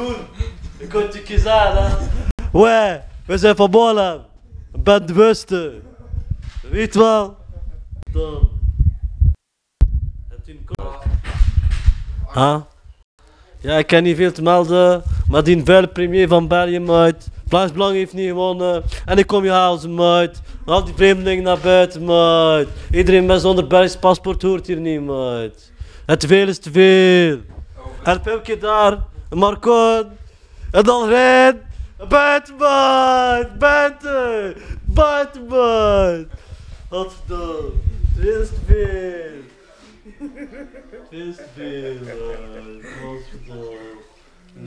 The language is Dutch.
Koen, ik het je kiezen, hè. We zijn van Molen. Ben de beste. Weet wel. Dan. Huh? Ja, ik kan niet veel te melden, maar die vuile premier van België, maat. Vlaams Belang heeft niet gewonnen. En ik kom je halen, maat. Al die vreemdelingen naar buiten, maat. Iedereen met zonder Belgisch paspoort hoort hier niet, maat. Het veel is te veel. En Pimke daar, Marcon, en dan. Buiten. Buiten, maat. Wat dan? Het is te veel. Het